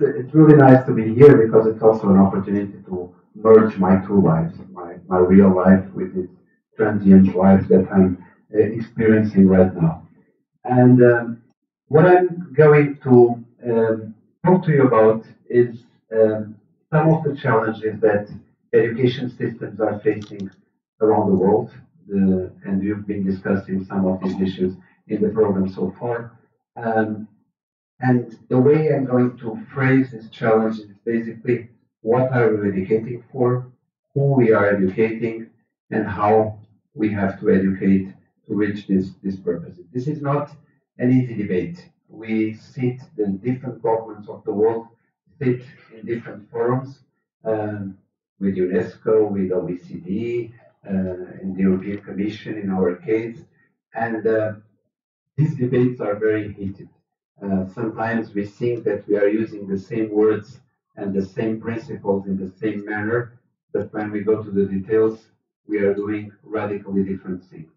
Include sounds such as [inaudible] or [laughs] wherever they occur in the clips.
it's really nice to be here because it's also an opportunity to merge my two lives, my, my real life with this transient life that I'm uh, experiencing right now. And um, what I'm going to um, talk to you about is um, some of the challenges that education systems are facing around the world. The, and we've been discussing some of these issues in the program so far. Um, and the way I'm going to phrase this challenge is basically what are we educating for, who we are educating, and how we have to educate to reach this, this purpose. This is not an easy debate. We sit, the different governments of the world sit in different forums um, with UNESCO, with OECD, uh, in the European Commission in our case, and uh, these debates are very heated. Uh, sometimes we think that we are using the same words and the same principles in the same manner, but when we go to the details, we are doing radically different things.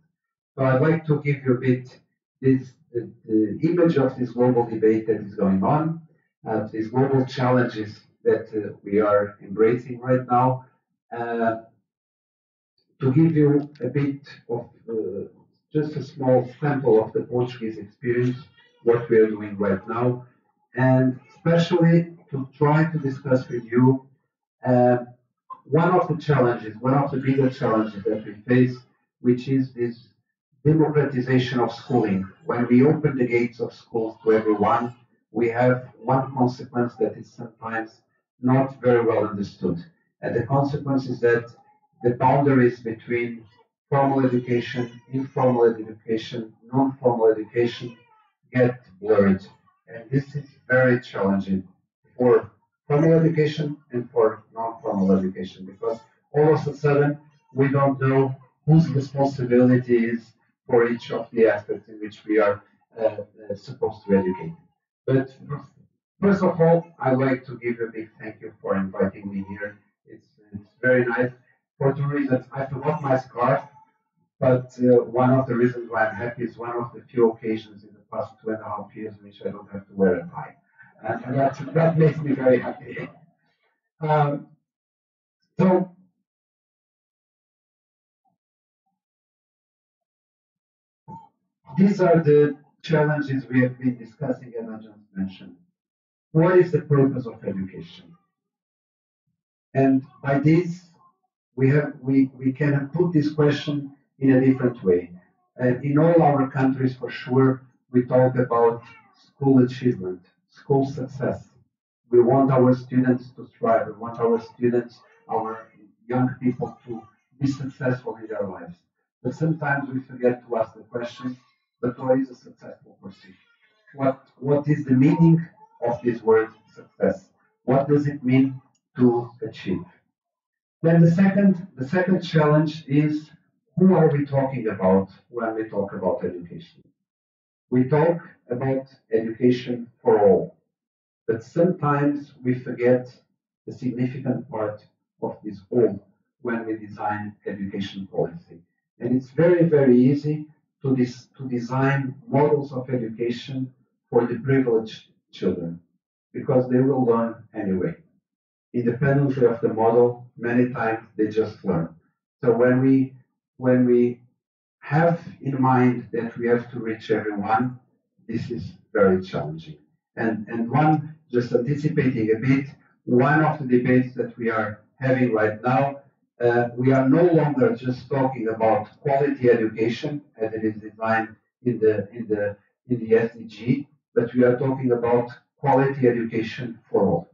So I'd like to give you a bit this the, the image of this global debate that is going on, uh, these global challenges that uh, we are embracing right now. Uh, to give you a bit of uh, just a small sample of the Portuguese experience, what we are doing right now, and especially to try to discuss with you uh, one of the challenges, one of the bigger challenges that we face, which is this democratization of schooling. When we open the gates of schools to everyone, we have one consequence that is sometimes not very well understood. And the consequence is that the boundaries between formal education, informal education, non-formal education get blurred. And this is very challenging for formal education and for non-formal education because all of a sudden we don't know whose responsibility is for each of the aspects in which we are uh, uh, supposed to educate. But first of all, I'd like to give a big thank you for inviting me here. It's, it's very nice. For two reasons, I forgot my scarf, but uh, one of the reasons why I'm happy is one of the few occasions in past two and a half years which I don't have to wear a tie and that, that makes me very happy. Um, so, these are the challenges we have been discussing, as I just mentioned. What is the purpose of education? And by this, we have we, we can put this question in a different way. Uh, in all our countries, for sure, we talk about school achievement school success. We want our students to thrive. We want our students, our young people to be successful in their lives. But sometimes we forget to ask the question, but what is a successful person? What, what is the meaning of this word success? What does it mean to achieve? Then the second, the second challenge is who are we talking about when we talk about education? We talk about education for all, but sometimes we forget the significant part of this all when we design education policy. And it's very, very easy to, dis- to design models of education for the privileged children because they will learn anyway. Independently of the model, many times they just learn. So when we when we have in mind that we have to reach everyone, this is very challenging. And, and one, just anticipating a bit, one of the debates that we are having right now, uh, we are no longer just talking about quality education as it is defined in the, in the, in the SDG, but we are talking about quality education for all.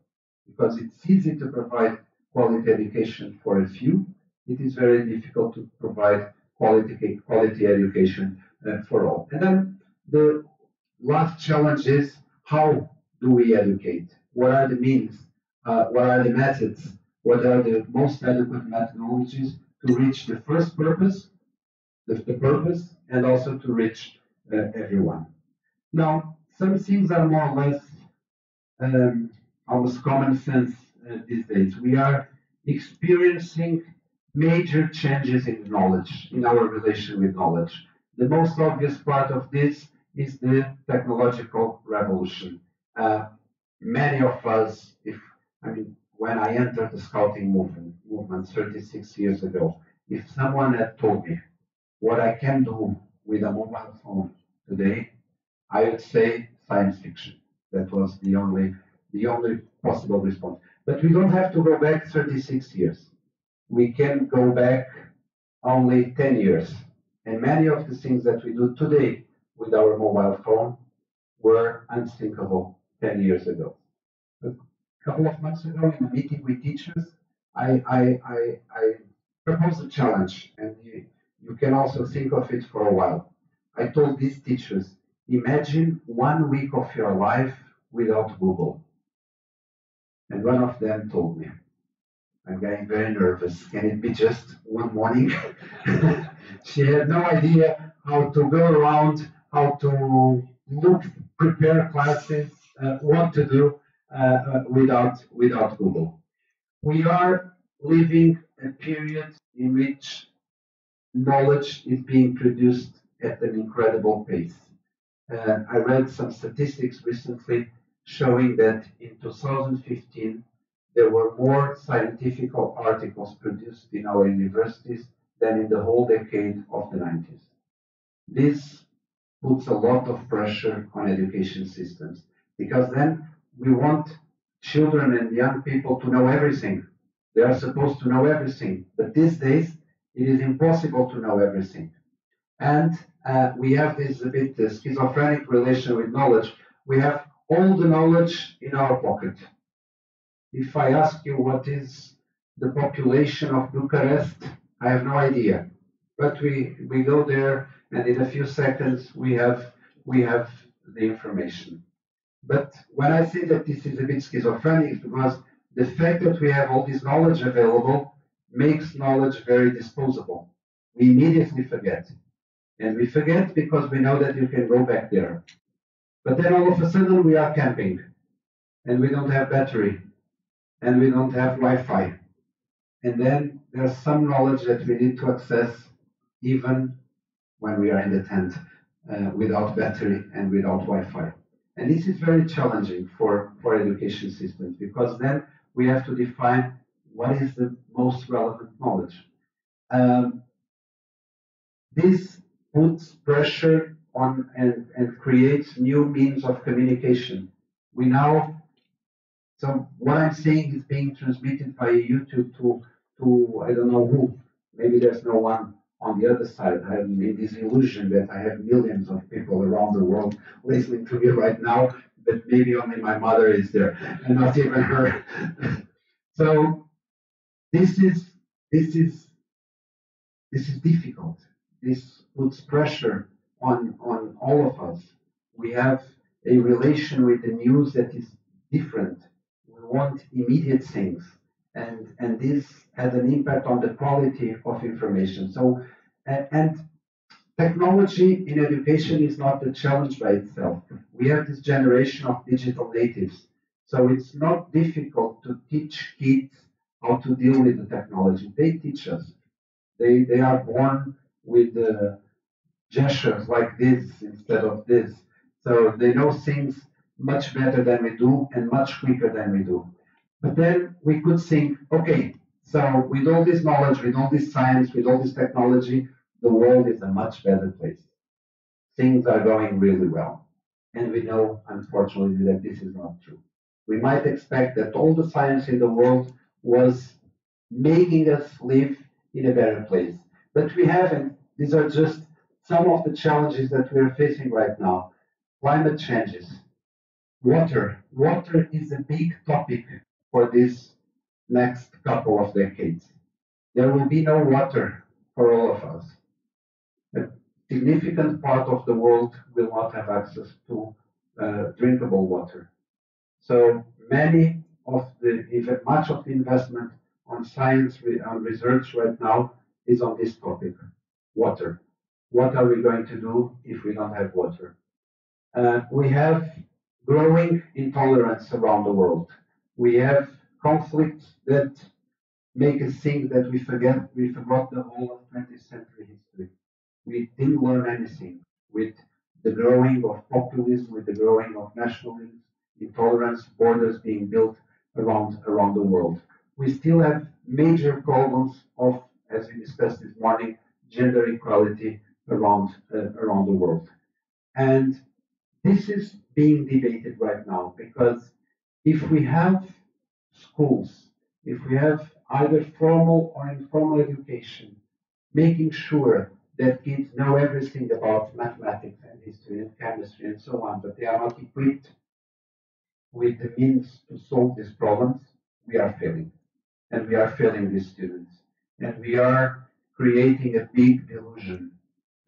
Because it's easy to provide quality education for a few, it is very difficult to provide quality, quality education uh, for all. And then the last challenge is how do we educate? What are the means? Uh, what are the methods? What are the most adequate methodologies to reach the first purpose, the, the purpose, and also to reach uh, everyone? Now, some things are more or less um, almost common sense uh, these days. We are experiencing major changes in knowledge, in our relation with knowledge. The most obvious part of this is the technological revolution. Uh, many of us, if I mean, when I entered the scouting movement, movement 36 years ago, if someone had told me what I can do with a mobile phone today, I would say science fiction. That was the only the only possible response. But we don't have to go back 36 years. We can go back only 10 years. And many of the things that we do today with our mobile phone were unthinkable 10 years ago. A couple of months ago, in a meeting with teachers, I, I, I, I proposed a challenge, and you, you can also think of it for a while. I told these teachers, imagine one week of your life without Google. And one of them told me, I'm getting very nervous. Can it be just one morning? [laughs] she had no idea how to go around, how to look, prepare classes, uh, what to do uh, uh, without without Google. We are living a period in which knowledge is being produced at an incredible pace. Uh, I read some statistics recently showing that in 2015 there were more scientific articles produced in our universities than in the whole decade of the 90s. This puts a lot of pressure on education systems because then we want children and young people to know everything. They are supposed to know everything, but these days it is impossible to know everything. And uh, we have this a bit uh, schizophrenic relation with knowledge. We have all the knowledge in our pocket. If I ask you what is the population of Bucharest, I have no idea. But we, we go there and in a few seconds we have we have the information. But when I say that this is a bit schizophrenic, because the fact that we have all this knowledge available makes knowledge very disposable. We immediately forget. And we forget because we know that you can go back there. But then all of a sudden we are camping and we don't have battery and we don't have Wi-Fi. And then there's some knowledge that we need to access even when we are in the tent uh, without battery and without Wi-Fi. And this is very challenging for, for education systems because then we have to define what is the most relevant knowledge. Um, this puts pressure on and, and creates new means of communication. We now, so what I'm saying is being transmitted via YouTube to, to I don't know who. Maybe there's no one on the other side. I have this illusion that I have millions of people around the world listening to me right now, but maybe only my mother is there, and not even her. [laughs] so this is this is this is difficult. This puts pressure on on all of us. We have a relation with the news that is different. Want immediate things and and this has an impact on the quality of information. So and, and technology in education is not a challenge by itself. We have this generation of digital natives, so it's not difficult to teach kids how to deal with the technology. They teach us. They they are born with the gestures like this instead of this. So they know things much better than we do and much quicker than we do. But then we could think, okay, so with all this knowledge, with all this science, with all this technology, the world is a much better place. Things are going really well. And we know, unfortunately, that this is not true. We might expect that all the science in the world was making us live in a better place. But we haven't. These are just some of the challenges that we're facing right now. Climate changes, water. Water is a big topic for this next couple of decades. There will be no water for all of us. A significant part of the world will not have access to uh, drinkable water. So many of the, much of the investment on science and research right now is on this topic, water. What are we going to do if we don't have water? Uh, we have growing intolerance around the world we have conflicts that make us think that we forget we forgot the whole of 20th century history. We didn't learn anything with the growing of populism, with the growing of nationalism, intolerance, borders being built around around the world. We still have major problems of, as we discussed this morning, gender equality around uh, around the world, and this is being debated right now because if we have schools, if we have either formal or informal education, making sure that kids know everything about mathematics and history and chemistry and so on, but they are not equipped with the means to solve these problems, we are failing. And we are failing these students. And we are creating a big delusion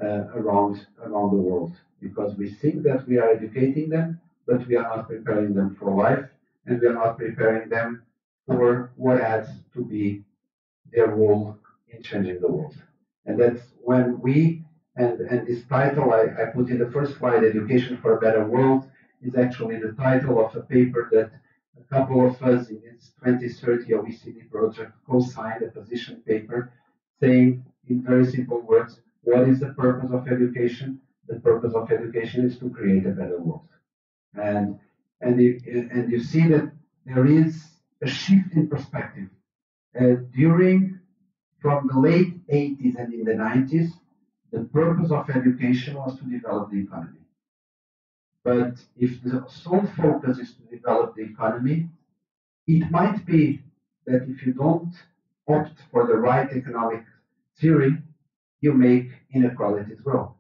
Uh, around, around the world because we think that we are educating them, but we are not preparing them for life and we are not preparing them for what has to be their role in changing the world. And that's when we, and, and this title I, I put in the first slide, Education for a Better World, is actually the title of a paper that a couple of us in this 2030 OECD project co-signed a position paper saying in very simple words, what is the purpose of education? The purpose of education is to create a better world. And, and, you, and you see that there is a shift in perspective. Uh, during, from the late 80s and in the 90s, the purpose of education was to develop the economy. But if the sole focus is to develop the economy, it might be that if you don't opt for the right economic theory, you make inequalities grow.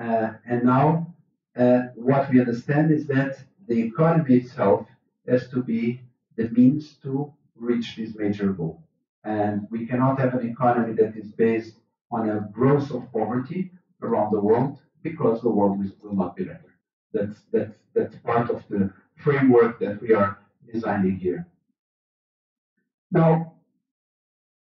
Uh, and now, uh, what we understand is that the economy itself has to be the means to reach this major goal. And we cannot have an economy that is based on a growth of poverty around the world because the world will not be better. That's, that's, that's part of the framework that we are designing here. Now,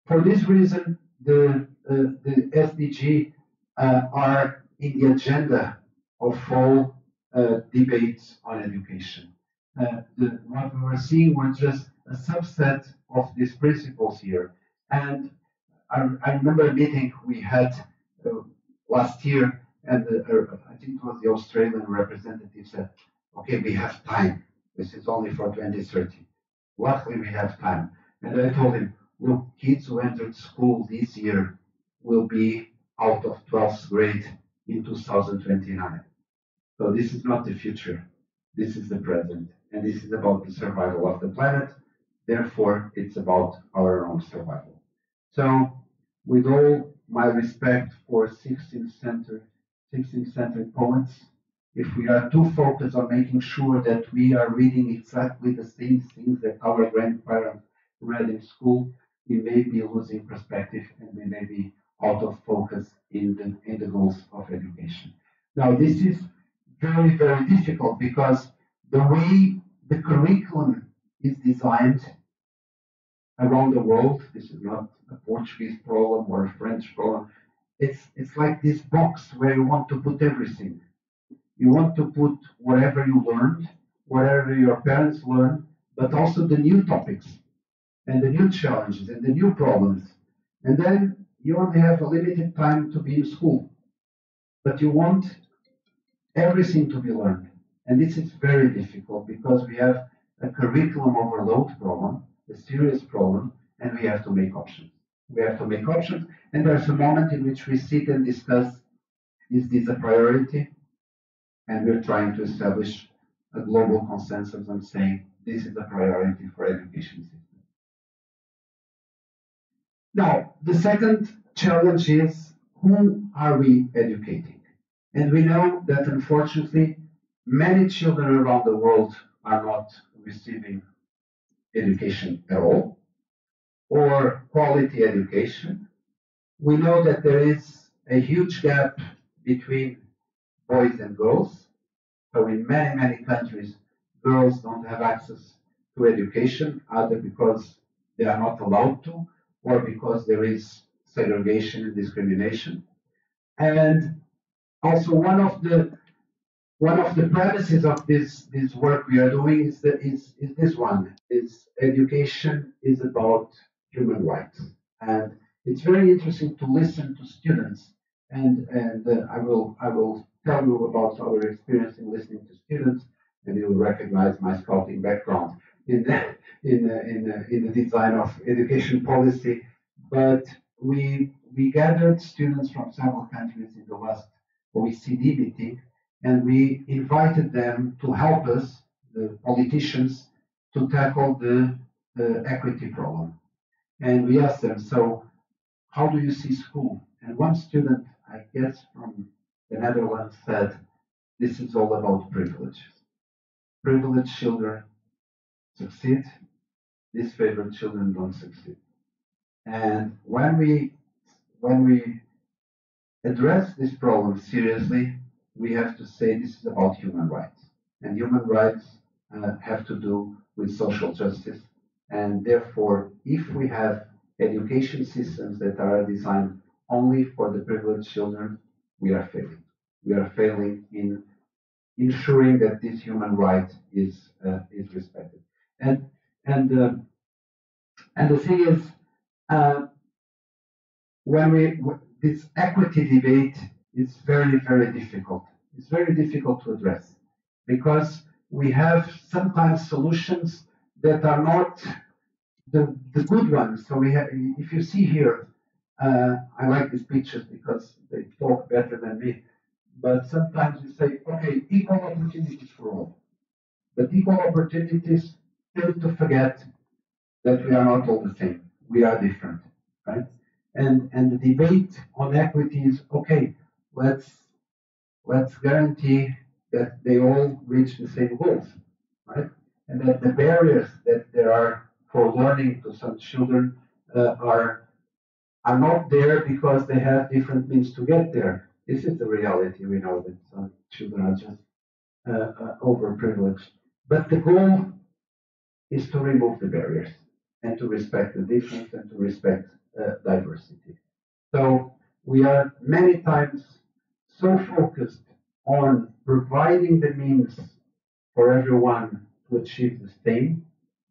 for this reason, the, uh, the SDG are in the agenda of all uh, debates on education. Uh, the, what we were seeing was just a subset of these principles here. And I, I remember a meeting we had uh, last year and uh, I think it was the Australian representative said, okay, we have time. This is only for 2030. Luckily, we have time. And I told him, look, kids who entered school this year will be out of 12th grade in 2029. So this is not the future. This is the present. And this is about the survival of the planet. Therefore, it's about our own survival. So, with all my respect for 16th century 16th century poets, if we are too focused on making sure that we are reading exactly the same things that our grandparents read in school, we may be losing perspective and we may be out of focus in the, in the goals of education. Now, this is very, very difficult because the way the curriculum is designed around the world, this is not a Portuguese problem or a French problem, it's it's like this box where you want to put everything. You want to put whatever you learned, whatever your parents learned, but also the new topics and the new challenges and the new problems. And then you only have a limited time to be in school. But you want everything to be learned. And this is very difficult because we have a curriculum overload problem, a serious problem, and we have to make options. We have to make options, and there's a moment in which we sit and discuss is this a priority? And we're trying to establish a global consensus on saying this is a priority for education system. Now, the second challenge is who are we educating? And we know that unfortunately, many children around the world are not receiving education at all or quality education. We know that there is a huge gap between boys and girls. So in many, many countries, girls don't have access to education, either because they are not allowed to, or because there is segregation and discrimination. And also one of the one of the premises of this, this work we are doing is, that is, is this one is education is about human rights. And it's very interesting to listen to students. And, and uh, I, will, I will tell you about our experience in listening to students. and you will recognize my scouting background in the, in the, in the, in the design of education policy. But we we gathered students from several countries in the last OECD meeting, and we invited them to help us, the politicians, to tackle the, equity problem. And we asked them, so how do you see school? And one student, I guess from the Netherlands, said, this is all about privilege. Privileged children succeed, disfavored children don't succeed. And when we when we address this problem seriously, we have to say this is about human rights. And human rights uh, have to do with social justice. And therefore, if we have education systems that are designed only for the privileged children, we are failing. We are failing in ensuring that this human right is uh, is respected. And and uh, and the thing is, uh, when we this equity debate is very very difficult. It's very difficult to address because we have sometimes solutions that are not the, the good ones. So we have, if you see here, uh, I like these pictures because they talk better than me. But sometimes we say, okay, equal opportunities for all. But equal opportunities tend to forget that we are not all the same. We are different, right? and and the debate on equity is okay. Let's let's guarantee that they all reach the same goals, right? And that the barriers that there are for learning to some children uh, are are not there because they have different means to get there. This is the reality. We know that some children are just uh, uh, overprivileged, but the goal is to remove the barriers and to respect the difference and to respect uh, diversity. So we are many times so focused on providing the means for everyone to achieve the same,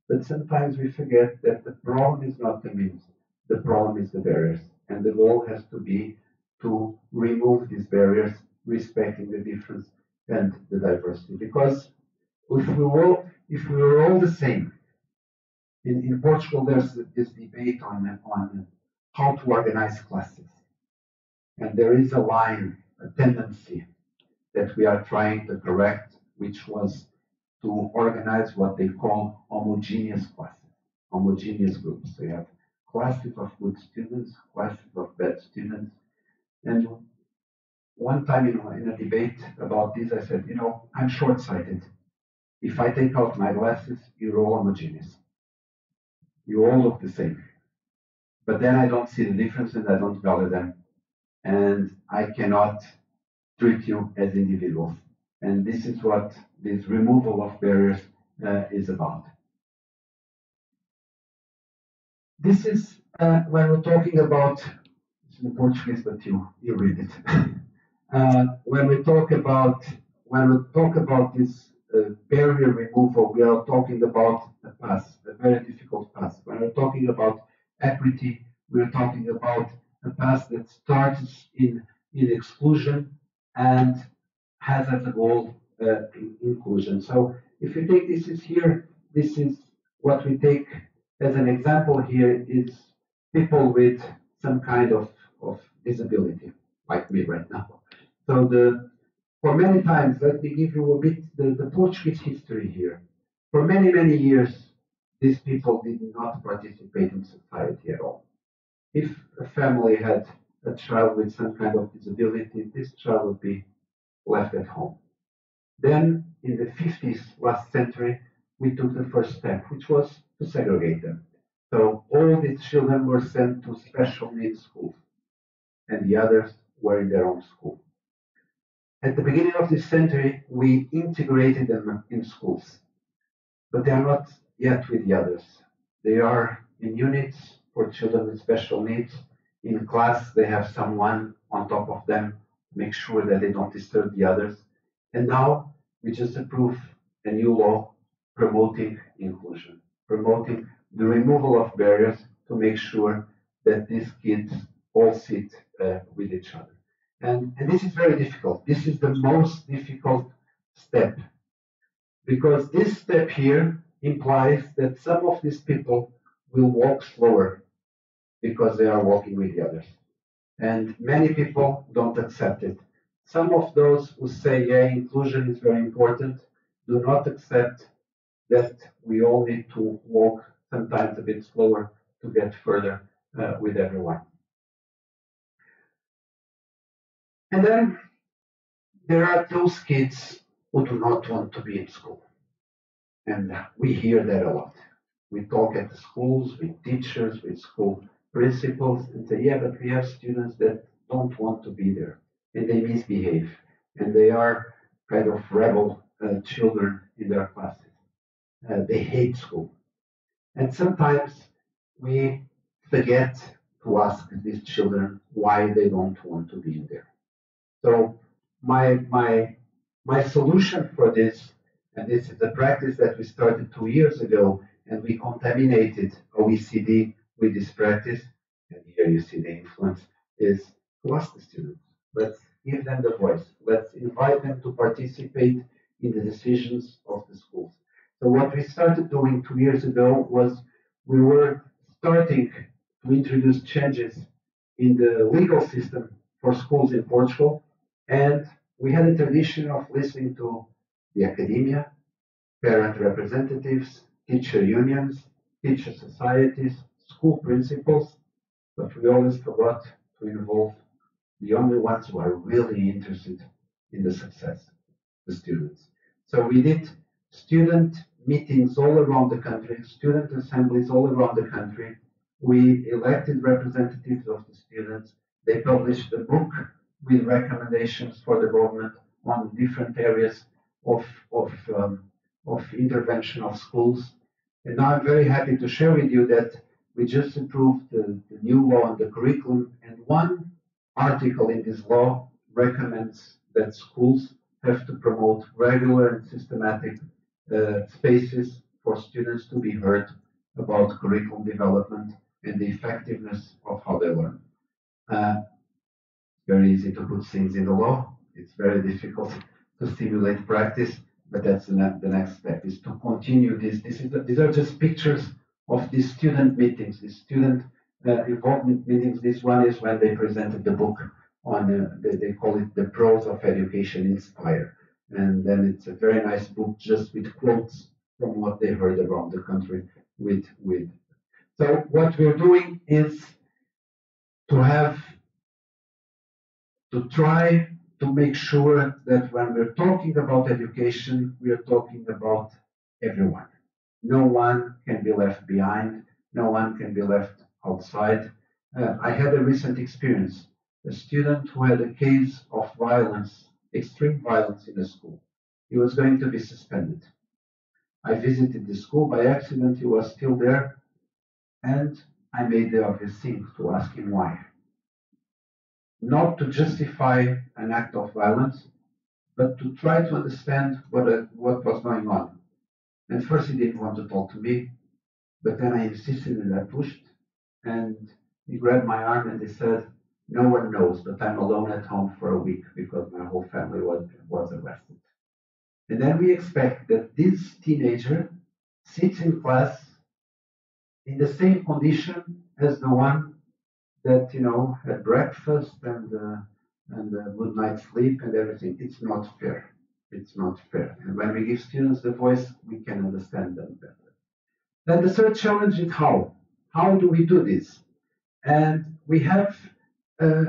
that sometimes we forget that the problem is not the means, the problem is the barriers. And the goal has to be to remove these barriers, respecting the difference and the diversity. Because if we all if we were all the same, in, in Portugal, there's this debate on, on how to organize classes. And there is a line, a tendency that we are trying to correct, which was to organize what they call homogeneous classes, homogeneous groups. So you have classes of good students, classes of bad students. And one time in, in a debate about this, I said, you know, I'm short sighted. If I take out my glasses, you're all homogeneous you all look the same. But then I don't see the difference and I don't value them. And I cannot treat you as individuals. And this is what this removal of barriers uh, is about. This is uh, when we're talking about, it's in Portuguese, but you, you read it. [laughs] uh, when we talk about when we talk about this barrier removal, we are talking about a path, a very difficult path. When we're talking about equity, we're talking about a path that starts in, in exclusion and has as a goal uh, inclusion. So if you take this is here, this is what we take as an example here is people with some kind of, of disability, like me right now. So the for many times, let me give you a bit the, the Portuguese history here. For many, many years, these people did not participate in society at all. If a family had a child with some kind of disability, this child would be left at home. Then, in the 50s, last century, we took the first step, which was to segregate them. So all these children were sent to special needs schools, and the others were in their own school. At the beginning of this century, we integrated them in schools, but they are not yet with the others. They are in units for children with special needs. In class, they have someone on top of them make sure that they don't disturb the others. And now we just approve a new law promoting inclusion, promoting the removal of barriers to make sure that these kids all sit uh, with each other. And, and this is very difficult. This is the most difficult step Because this step here implies that some of these people will walk slower because they are walking with the others. And many people don't accept it. Some of those who say, yeah, inclusion is very important, do not accept that we all need to walk sometimes a bit slower to get further uh, with everyone. And then there are those kids who do not want to be in school. And we hear that a lot. We talk at the schools with teachers, with school principals, and say, yeah, but we have students that don't want to be there and they misbehave and they are kind of rebel uh, children in their classes. Uh, they hate school. And sometimes we forget to ask these children why they don't want to be in there. So my my my solution for this, and this is a practice that we started two years ago, and we contaminated OECD with this practice, and here you see the influence, is to ask the students. Let's give them the voice. Let's invite them to participate in the decisions of the schools. So what we started doing two years ago was we were starting to introduce changes in the legal system for schools in Portugal, and we had a tradition of listening to the academia, parent representatives, teacher unions, teacher societies, school principals, but we always forgot to involve the only ones who are really interested in the success, the students. So we did student meetings all around the country, student assemblies all around the country. We elected representatives of the students. They published a book with recommendations for the government on different areas of, of, um, of intervention of schools. And now I'm very happy to share with you that we just approved the, the new law on the curriculum, and one article in this law recommends that schools have to promote regular and systematic uh, spaces for students to be heard about curriculum development and the effectiveness of how they learn. Uh, very easy to put things in the law. It's very difficult to stimulate practice, but that's the, ne- the next step is to continue this. This is the, these are just pictures of these student meetings, these student uh, involvement meetings. This one is when they presented the book on, uh, they, they call it the Pros of Education Inspire. And then it's a very nice book just with quotes from what they heard around the country with, with. So what we're doing is to have, to try to make sure that when we're talking about education, we are talking about everyone. No one can be left behind. No one can be left outside. Uh, I had a recent experience. A student who had a case of violence, extreme violence in the school. He was going to be suspended. I visited the school by accident. He was still there. And I made the obvious thing to ask him why. Not to justify an act of violence, but to try to understand what, uh, what was going on. And first he didn't want to talk to me, but then I insisted and I pushed. And he grabbed my arm and he said, No one knows, but I'm alone at home for a week because my whole family was, was arrested. And then we expect that this teenager sits in class in the same condition as the one that, you know, had breakfast and, uh, and good night's sleep and everything. It's not fair. It's not fair. And when we give students the voice, we can understand them better. Then the third challenge is how. How do we do this? And we have, uh,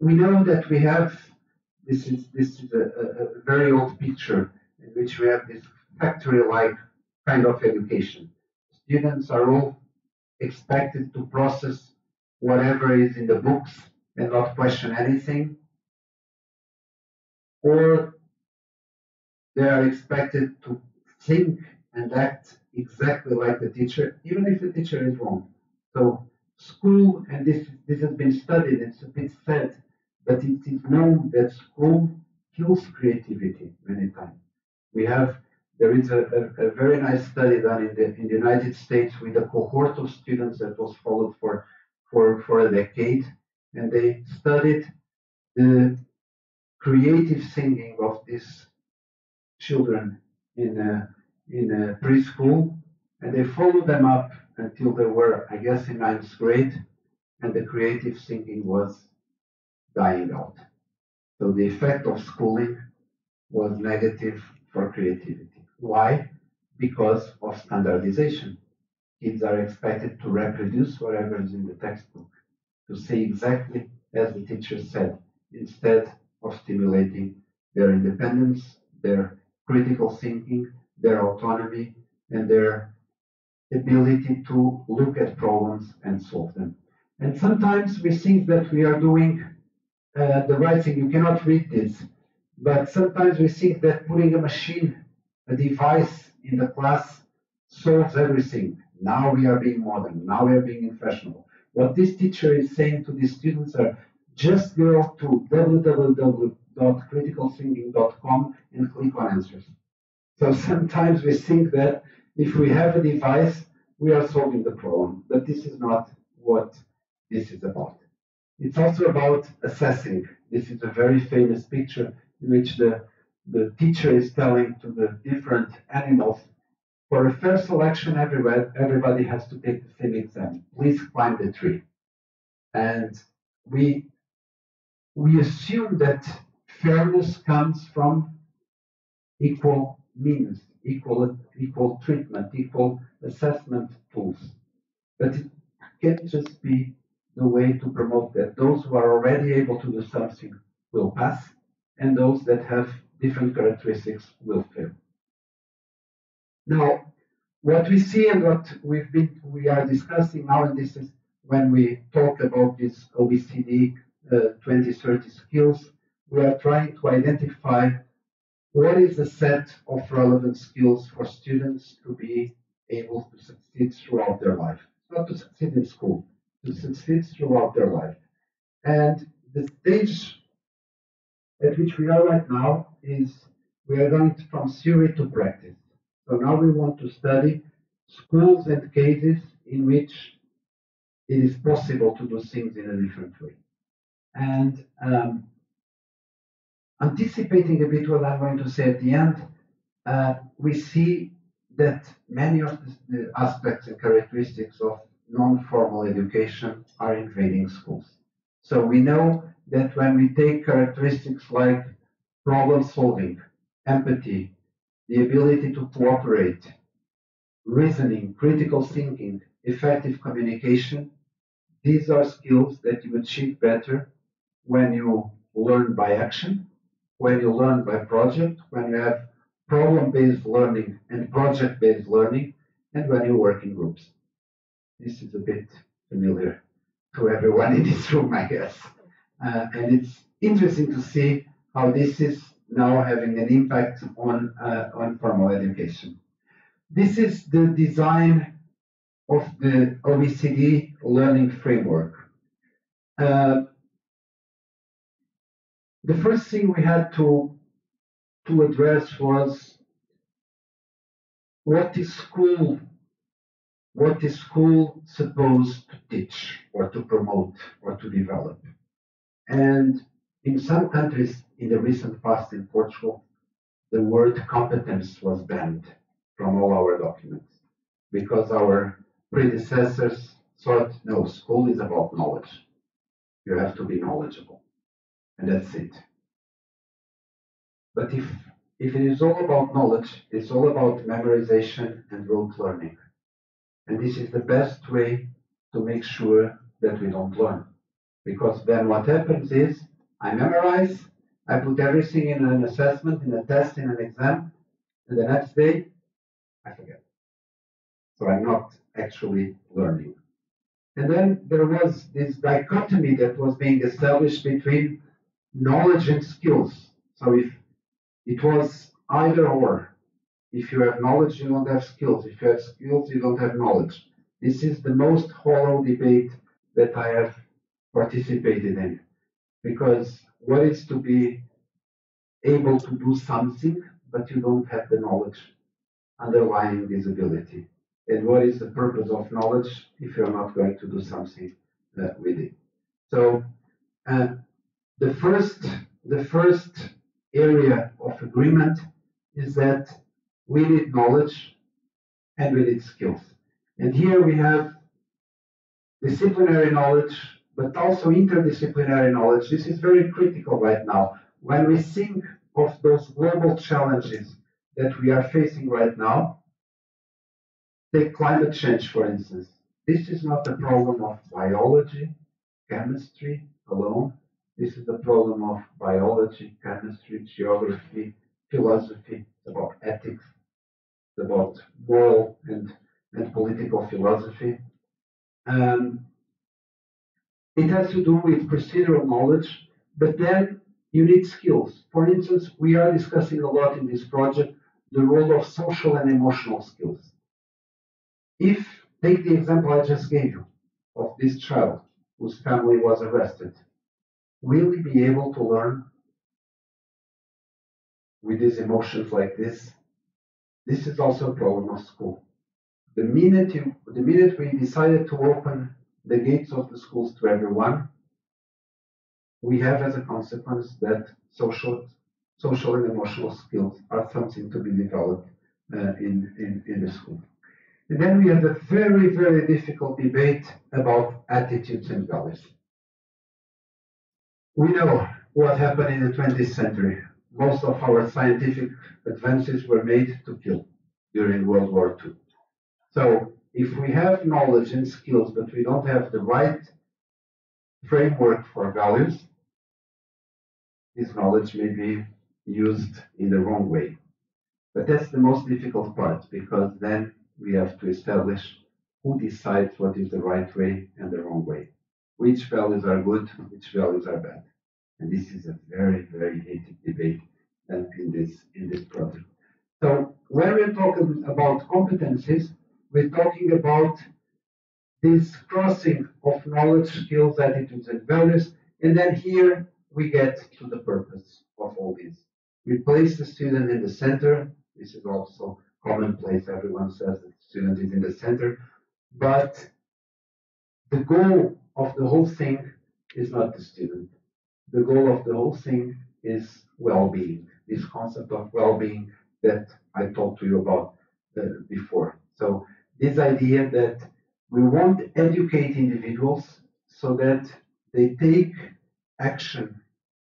we know that we have, this is, this is a, a very old picture in which we have this factory-like kind of education. Students are all expected to process whatever is in the books and not question anything. Or they are expected to think and act exactly like the teacher, even if the teacher is wrong. So school, and this this has been studied, it's a bit sad, but it is known that school kills creativity many times. We have there is a, a, a, very nice study done in the in the United States with a cohort of students that was followed for for for a decade, and they studied the creative singing of these children in a, in a preschool, and they followed them up until they were, I guess, in ninth grade, and the creative singing was dying out. So the effect of schooling was negative for creativity. Why? Because of standardization. Kids are expected to reproduce whatever is in the textbook, to say exactly as the teacher said, instead of stimulating their independence, their critical thinking, their autonomy, and their ability to look at problems and solve them. And sometimes we think that we are doing uh, the right thing. You cannot read this, but sometimes we think that putting a machine, a device in the class solves everything. Now we are being modern. Now we are being fashionable. What this teacher is saying to the students are just go to www.criticalthinking.com and click on answers. So sometimes we think that if we have a device, we are solving the problem, but this is not what this is about. It's also about assessing. This is a very famous picture in which the, the teacher is telling to the different animals, for a fair selection, everywhere, everybody has to take the same exam. Please climb the tree. And we we assume that fairness comes from equal means, equal, equal treatment, equal assessment tools. But it can't just be the way to promote that. Those who are already able to do something will pass, and those that have different characteristics will fail. Now, what we see and what we've been we are discussing now, and this is when we talk about this OECD uh, 2030 skills, we are trying to identify what is the set of relevant skills for students to be able to succeed throughout their life. Not to succeed in school, to succeed throughout their life. And the stage at which we are right now is we are going from theory to practice. So now we want to study schools and cases in which it is possible to do things in a different way. And um, anticipating a bit what I'm going to say at the end, uh, we see that many of the, aspects and characteristics of non-formal education are invading schools. So we know that when we take characteristics like problem solving, empathy, the ability to cooperate, reasoning, critical thinking, effective communication, these are skills that you achieve better when you learn by action, when you learn by project, when you have problem-based learning and project-based learning, and when you work in groups. This is a bit familiar to everyone [laughs] in this room, I guess. Uh, and it's interesting to see how this is now having an impact on, uh, on formal education. This is the design of the OECD learning framework. Uh, the first thing we had to to address was what is school what is school supposed to teach or to promote or to develop and in some countries in the recent past in portugal the word competence was banned from all our documents because our predecessors thought no school is about knowledge you have to be knowledgeable and that's it. But if if it is all about knowledge, it's all about memorization and rote learning. And this is the best way to make sure that we don't learn. Because then what happens is I memorize, I put everything in an assessment, in a test, in an exam, and the next day I forget. So I'm not actually learning. And then there was this dichotomy that was being established between knowledge and skills. So if it was either or, if you have knowledge, you don't have skills. If you have skills, you don't have knowledge. This is the most hollow debate that I have participated in. Because what is to be able to do something, but you don't have the knowledge underlying this ability? And what is the purpose of knowledge if you're not going to do something uh, with it? So, uh, the first, the first area of agreement is that we need knowledge and we need skills. And here we have disciplinary knowledge, but also interdisciplinary knowledge. This is very critical right now. When we think of those global challenges that we are facing right now, take climate change, for instance. This is not a problem of biology, chemistry alone. This is a problem of biology, chemistry, geography, philosophy, about ethics, about moral and, and political philosophy. Um, it has to do with procedural knowledge, but then you need skills. For instance, we are discussing a lot in this project the role of social and emotional skills. If, take the example I just gave you of this child whose family was arrested, will he be able to learn with these emotions like this? This is also a problem of school. The minute, you, the minute we decided to open the gates of the schools to everyone, we have as a consequence that social, social and emotional skills are something to be developed uh, in, in, in the school. And then we have a very, very difficult debate about attitudes and values. We know what happened in the 20th century. Most of our scientific advances were made to kill during World War II. So if we have knowledge and skills, but we don't have the right framework for values, this knowledge may be used in the wrong way. But that's the most difficult part because then we have to establish who decides what is the right way and the wrong way. Which values are good, which values are bad. And this is a very, very heated debate in this in this project. So when we're talking about competencies, we're talking about this crossing of knowledge, skills, attitudes, and values. And then here we get to the purpose of all this. We place the student in the center. This is also commonplace. Everyone says that the student is in the center. But the goal of the whole thing is not the student. The goal of the whole thing is well-being. This concept of well-being that I talked to you about uh, before. So this idea that we want to educate individuals so that they take action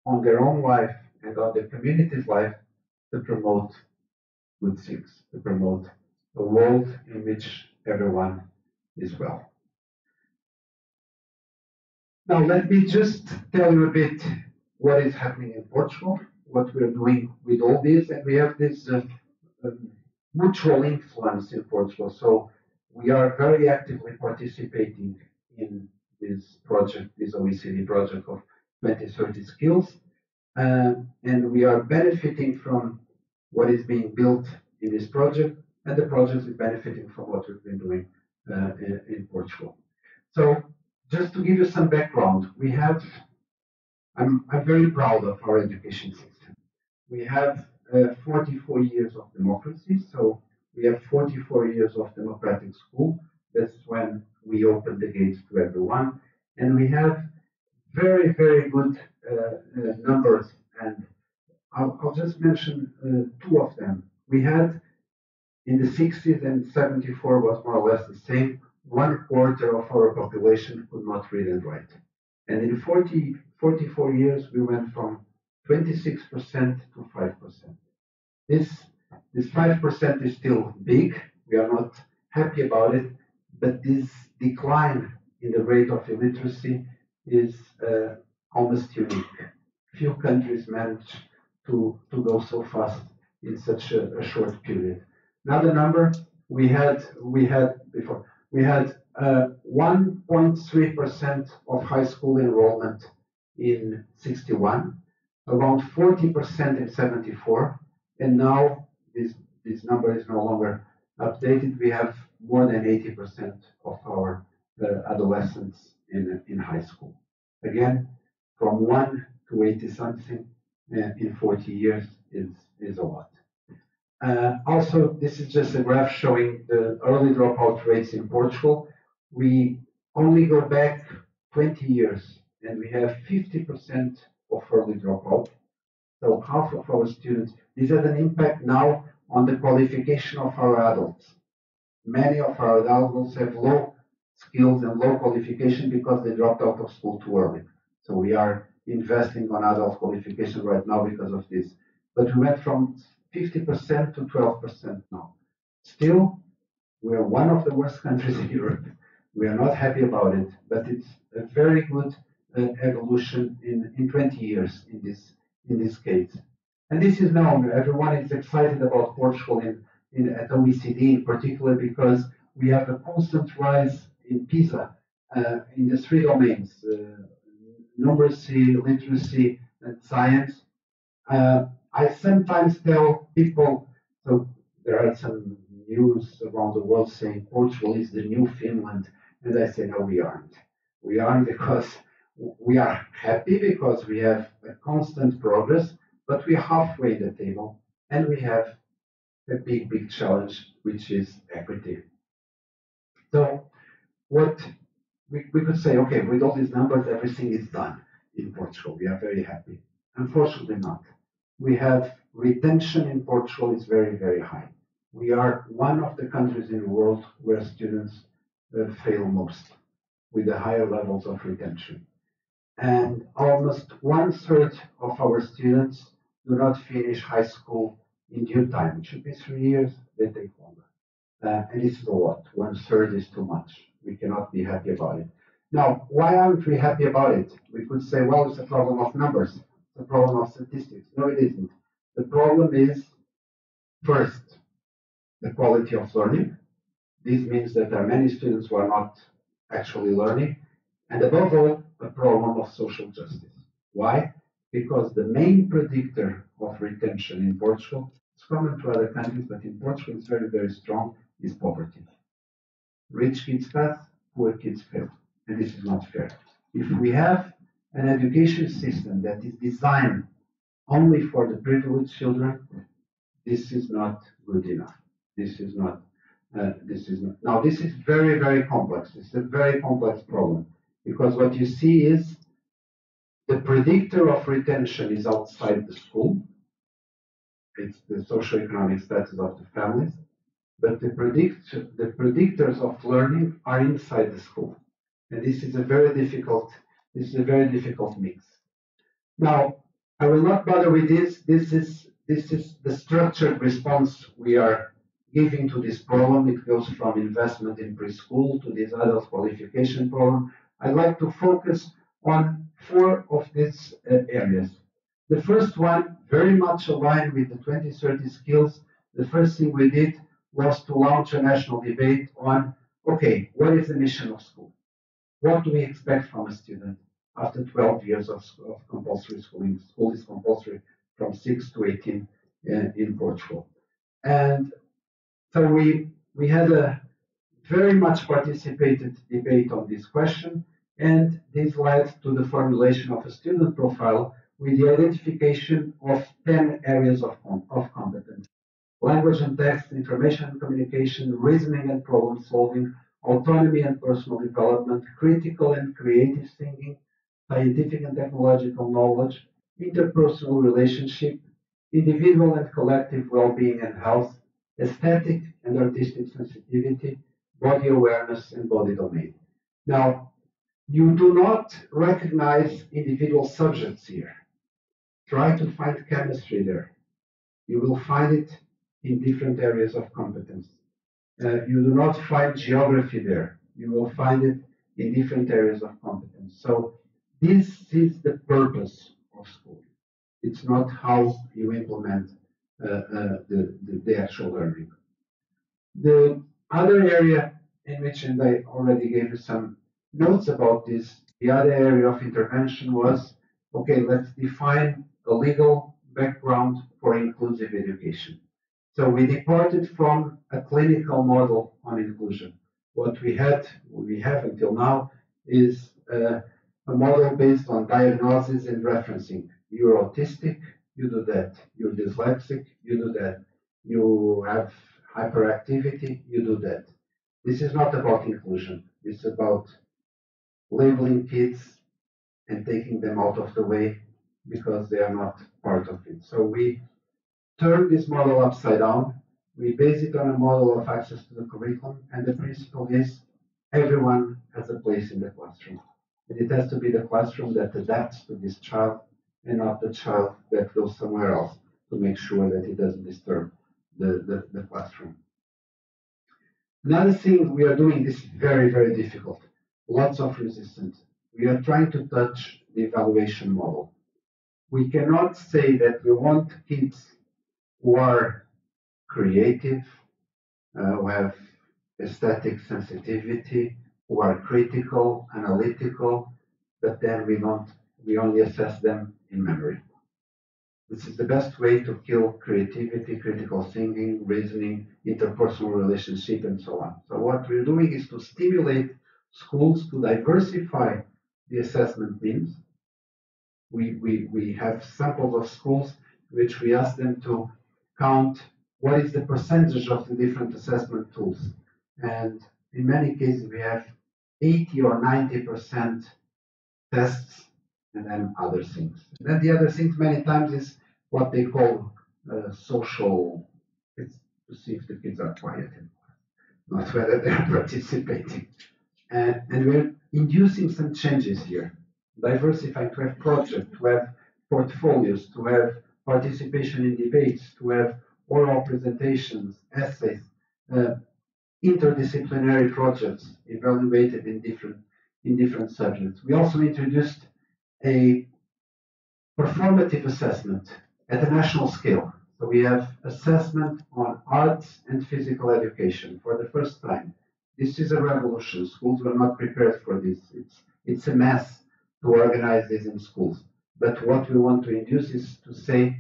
on their own life and on the community's life to promote good things, to promote a world in which everyone is well. Now, let me just tell you a bit what is happening in Portugal, what we're doing with all this, and we have this uh, um, mutual influence in Portugal. So we are very actively participating in this project, this OECD project of 2030 skills. Uh, and we are benefiting from what is being built in this project, and the project is benefiting from what we've been doing uh, in, in, Portugal. So, just to give you some background, we have, I'm, I'm very proud of our education system. We have uh, 44 years of democracy. So we have 44 years of democratic school. That's when we open the gates to everyone. And we have very, very good uh, uh, numbers. And I'll, I'll just mention uh, two of them. We had in the 60s and 74 was more or less the same. One quarter of our population could not read and write. And in 40, 44 years, we went from 26% to 5%. This, this 5% is still big. We are not happy about it, but this decline in the rate of illiteracy is uh, almost unique. Few countries manage to, to go so fast in such a, a short period. Another number we had we had before we had 1.3% uh, of high school enrollment in 61 around 40% in 74, and now this, this number is no longer updated. We have more than 80% of our uh, adolescents in, in high school. Again, from 1 to 80 something uh, in 40 years is, is a lot. Uh, also, this is just a graph showing the early dropout rates in Portugal. We only go back 20 years and we have 50% of early dropout. So half of our students, this has an impact now on the qualification of our adults. Many of our adults have low skills and low qualification because they dropped out of school too early. So we are investing on adult qualification right now because of this. But we went from 50% to 12% now. Still, we are one of the worst [laughs] countries in Europe. We are not happy about it, but it's a very good uh, evolution in, in 20 years in this in this case. And this is known. Everyone is excited about Portugal in, in at OECD in particular because we have a constant rise in PISA uh, in the three domains: uh, numeracy, literacy, and science. Uh, I sometimes tell people so there are some news around the world saying Portugal is the new Finland, and I say no, we aren't. We aren't because we are happy because we have a constant progress, but we're halfway the table and we have a big, big challenge, which is equity. So what we, we could say, okay, with all these numbers, everything is done in Portugal. We are very happy. Unfortunately not. We have retention in Portugal is very, very high. We are one of the countries in the world where students uh, fail most with the higher levels of retention and almost one third of our students do not finish high school in due time. It should be three years, they take longer. Uh, and is a lot. One third is too much. We cannot be happy about it. Now, why aren't we happy about it? We could say, well, it's a problem of numbers, it's a problem of statistics. No, it isn't. The problem is, first, the quality of learning. This means that there are many students who are not actually learning. And above all, a problem of social justice. Why? Because the main predictor of retention in Portugal, it's common to other countries, but in Portugal it's very, very strong, is poverty. Rich kids pass, poor kids fail. And this is not fair. If we have an education system that is designed only for the privileged children, this is not good enough. This is not. Uh, this is not. Now, this is very, very complex. It's a very complex problem because what you see is the predictor of retention is outside the school. It's the socioeconomic status of the families. But the, predict, the predictors of learning are inside the school. And this is a very difficult, this is a very difficult mix. Now, I will not bother with this. This is this is the structured response we are giving to this problem. It goes from investment in preschool to this adult qualification problem. I'd like to focus on four of these uh, areas. The first one, very much aligned with the 2030 skills, the first thing we did was to launch a national debate on, okay, what is the mission of school? What do we expect from a student after 12 years of, of compulsory schooling? School is compulsory from 6 to 18 uh, in Portugal. And so we, we had a very much participated debate on this question and this led to the formulation of a student profile with the identification of 10 areas of, of competence. Language and text, information and communication, reasoning and problem solving, autonomy and personal development, critical and creative thinking, scientific and technological knowledge, interpersonal relationship, individual and collective well-being and health, aesthetic and artistic sensitivity, body awareness, and body domain. Now, you do not recognize individual subjects here. Try to find chemistry there. You will find it in different areas of competence. Uh, you do not find geography there. You will find it in different areas of competence. So this is the purpose of school. It's not how you implement uh, uh, the, the, the, actual learning. The other area in which, and I already gave you some notes about this. The other area of intervention was, okay, let's define a legal background for inclusive education. So we departed from a clinical model on inclusion. What we had, we have until now, is uh, a model based on diagnosis and referencing. You're autistic, you do that. You're dyslexic, you do that. You have hyperactivity, you do that. This is not about inclusion. It's about labeling kids and taking them out of the way because they are not part of it. So we turned this model upside down We base it on a model of access to the curriculum, and the principle is everyone has a place in the classroom. And it has to be the classroom that adapts to this child and not the child that goes somewhere else to make sure that it doesn't disturb the, the, the classroom. Another thing we are doing is very, very difficult. Lots of resistance. We are trying to touch the evaluation model. We cannot say that we want kids who are creative, uh, who have aesthetic sensitivity, who are critical, analytical, but then we don't we only assess them in memory. This is the best way to kill creativity, critical thinking, reasoning, interpersonal relationship, and so on. So what we're doing is to stimulate schools to diversify the assessment means. We, we, we have samples of schools which we ask them to count what is the percentage of the different assessment tools. And in many cases, we have 80 or 90% tests and then other things. And then the other things many times is what they call uh, social, it's to see if the kids are quiet not whether they're [laughs] participating. And, and we're inducing some changes here, diversifying to have projects, to have portfolios, to have participation in debates, to have oral presentations, essays, uh, interdisciplinary projects evaluated in different in different subjects. We also introduced a performative assessment at a national scale. So we have assessment on arts and physical education for the first time. This is a revolution. Schools were not prepared for this. It's, it's a mess to organize this in schools. But what we want to induce is to say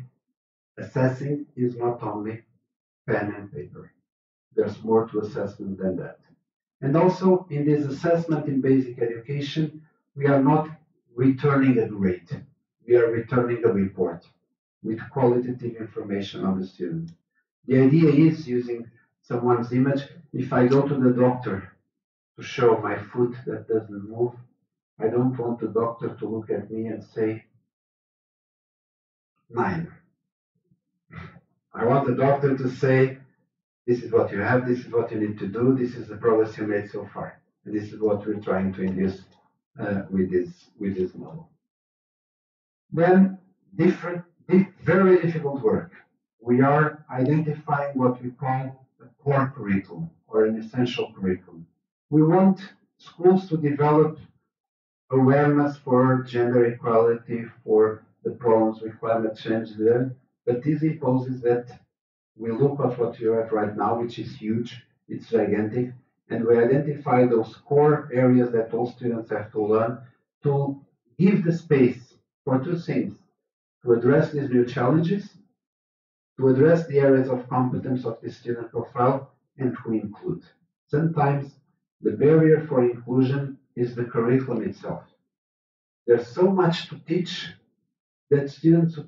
assessing is not only pen and paper. There's more to assessment than that. And also in this assessment in basic education, we are not returning a grade. We are returning a report with qualitative information on the student. The idea is using someone's image. If I go to the doctor to show my foot that doesn't move, I don't want the doctor to look at me and say, nine. I want the doctor to say, this is what you have, this is what you need to do, this is the progress you made so far. And this is what we're trying to induce uh, with this with this model. Then different very difficult work. We are identifying what we call core curriculum or an essential curriculum. We want schools to develop awareness for gender equality, for the problems with climate change there, but this imposes that we look at what you have right now, which is huge, it's gigantic, and we identify those core areas that all students have to learn to give the space for two things to address these new challenges, to address the areas of competence of the student profile, and to include. Sometimes the barrier for inclusion is the curriculum itself. There's so much to teach that students who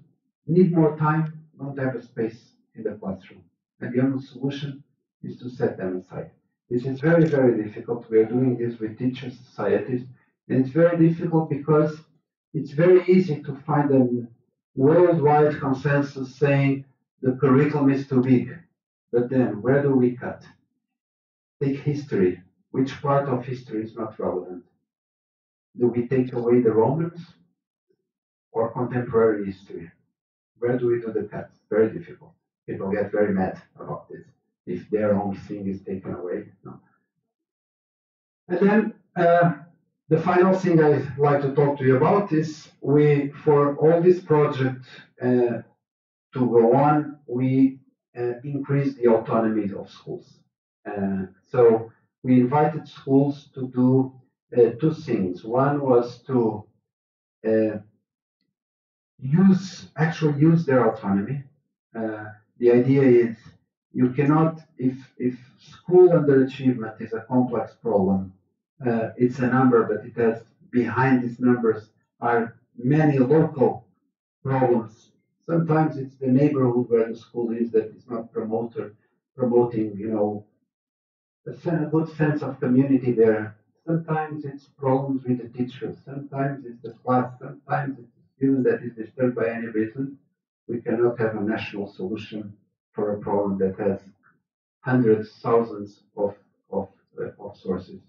need more time don't have a space in the classroom. And the only solution is to set them aside. This is very, very difficult. We are doing this with teacher societies, and it's very difficult because it's very easy to find a worldwide consensus saying the curriculum is too big. But then, where do we cut? Take history. Which part of history is not relevant? Do we take away the Romans or contemporary history? Where do we do the cut? Very difficult. People get very mad about this if their own thing is taken away. No. And then uh, the final thing I'd like to talk to you about is we, for all this project uh, to go on, we uh, the autonomy of schools. Uh, so we invited schools to do uh, two things. One was to uh, use, actually use their autonomy. Uh, the idea is you cannot, if, if school underachievement is a complex problem, uh, it's a number, but it has behind these numbers are many local problems. Sometimes it's the neighborhood where the school is that is not promoter promoting, you know, a, good sense of community there. Sometimes it's problems with the teachers. Sometimes it's the class. Sometimes it's the student that is disturbed by any reason. We cannot have a national solution for a problem that has hundreds, thousands of, of, uh, of sources.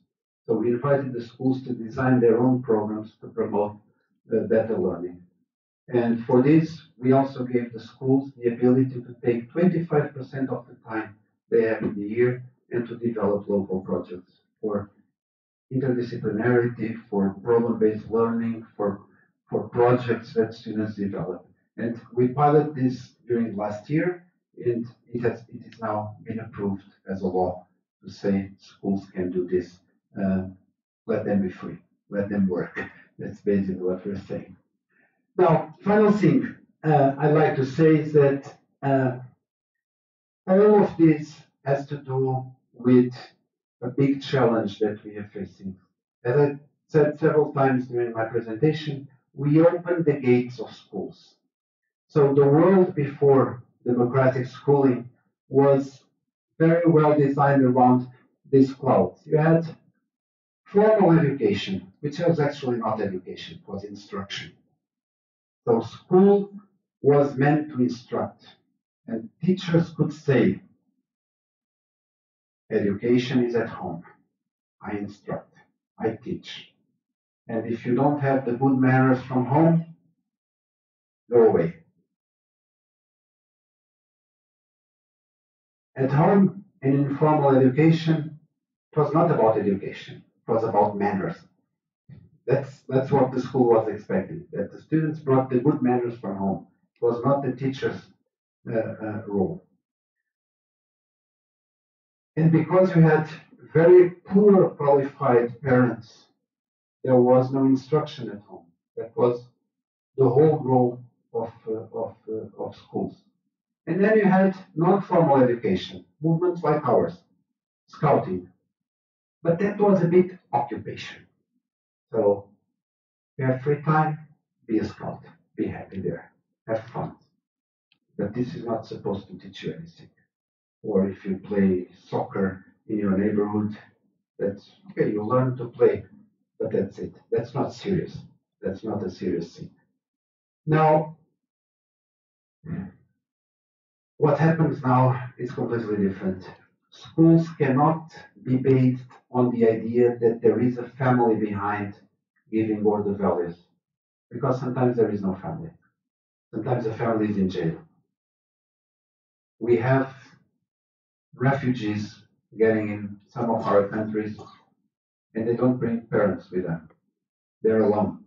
So we invited the schools to design their own programs to promote uh, better learning. And for this, we also gave the schools the ability to take 25% of the time they have in the year and to develop local projects for interdisciplinarity, for problem-based learning, for, for projects that students develop. And we piloted this during last year, and it has it is now been approved as a law to say schools can do this. Uh, let them be free. Let them work. That's basically what we're saying. Now, final thing uh, I'd like to say is that uh, all of this has to do with a big challenge that we are facing. As I said several times during my presentation, we open the gates of schools. So the world before democratic schooling was very well designed around these clouds. You had formal education, which was actually not education, it was instruction. So school was meant to instruct, and teachers could say, education is at home. I instruct, I teach. And if you don't have the good manners from home, go away. At home, in informal education, it was not about education, it was about manners. That's that's what the school was expecting. That the students brought the good manners from home. It was not the teacher's uh, uh, role. And because you had very poor qualified parents, there was no instruction at home. That was the whole role of uh, of uh, of schools. And then you had non-formal education, movements like ours, scouting. But that was a bit occupation. So you have free time, be a scout, be happy there, have fun. But this is not supposed to teach you anything. Or if you play soccer in your neighborhood, that's okay, you learn to play, but that's it. That's not serious. That's not a serious thing. Now, what happens now is completely different. Schools cannot be based on the idea that there is a family behind giving the values. Because sometimes there is no family. Sometimes the family is in jail. We have refugees getting in some of our countries and they don't bring parents with them. They're alone.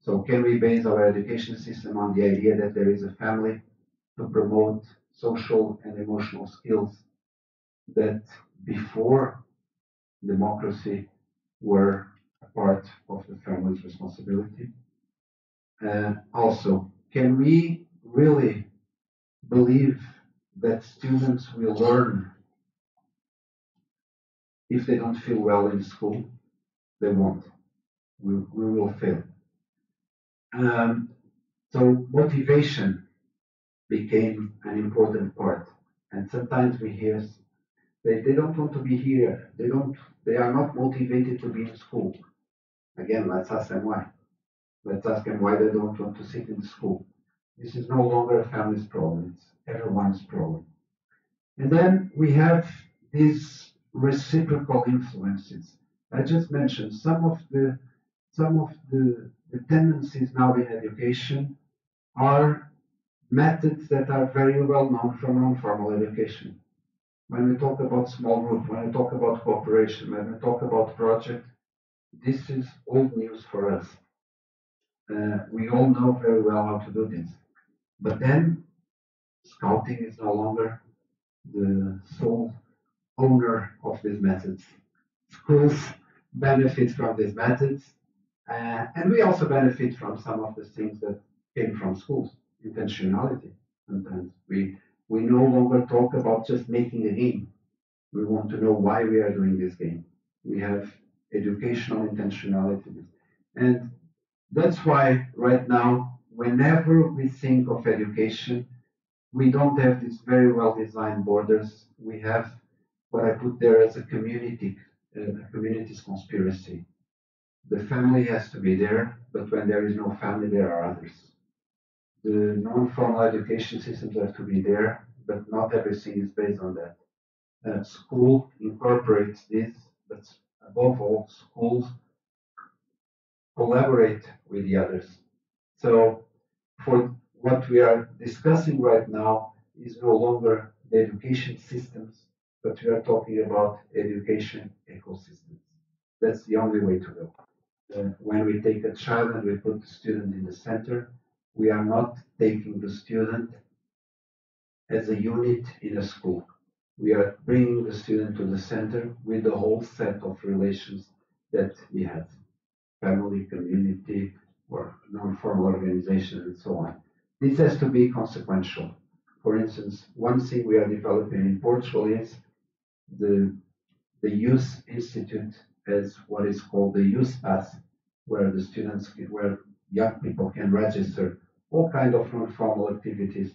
So can we base our education system on the idea that there is a family to promote social and emotional skills that before democracy were a part of the family's responsibility. Uh, also, can we really believe that students will learn if they don't feel well in school? They won't. We, we will fail. Um, so motivation became an important part. And sometimes we hear they, they don't want to be here. They don't they are not motivated to be in school. Again, let's ask them why. Let's ask them why they don't want to sit in school. This is no longer a family's problem, it's everyone's problem. And then we have these reciprocal influences. I just mentioned some of the some of the, the tendencies now in education are methods that are very well known from non-formal education. When we talk about small group, when we talk about cooperation, when we talk about project, this is old news for us. Uh, we all know very well how to do this. But then scouting is no longer the sole owner of these methods. Schools benefit from these methods, uh, and we also benefit from some of the things that came from schools intentionality. Sometimes we we no longer talk about just making a game. We want to know why we are doing this game. We have educational intentionality, and that's why right now, whenever we think of education, we don't have these very well designed borders. We have what I put there as a community, uh, a community's conspiracy. The family has to be there, but when there is no family, there are others the non-formal education systems have to be there, but not everything is based on that. uh, school incorporates this, but above all, schools collaborate with the others. So for what we are discussing right now is no longer the education systems, but we are talking about education ecosystems. That's the only way to go. Uh, when we take a child and we put the student in the center, we are not taking the student as a unit in a school. We are bringing the student to the center with the whole set of relations that we has family, community, or non-formal organization, and so on. This has to be consequential. For instance, one thing we are developing in Portugal is the, the Youth Institute as what is called the Youth Pass, where the students, where young people can register all kind of non-formal activities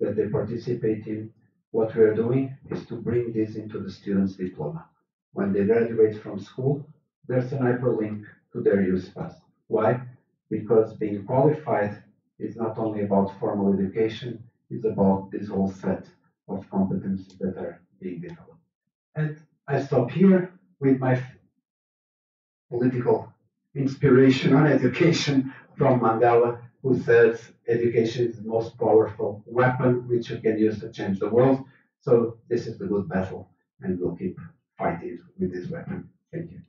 that they participate in. What we are doing is to bring this into the student's diploma. When they graduate from school, there's an hyperlink to their youth pass. Why? Because being qualified is not only about formal education, it's about this whole set of competencies that are being developed. And I stop here with my political inspiration on education from Mandela, who says education is the most powerful weapon which you can use to change the world. So this is the good battle, and we'll keep fighting with this weapon. Thank you.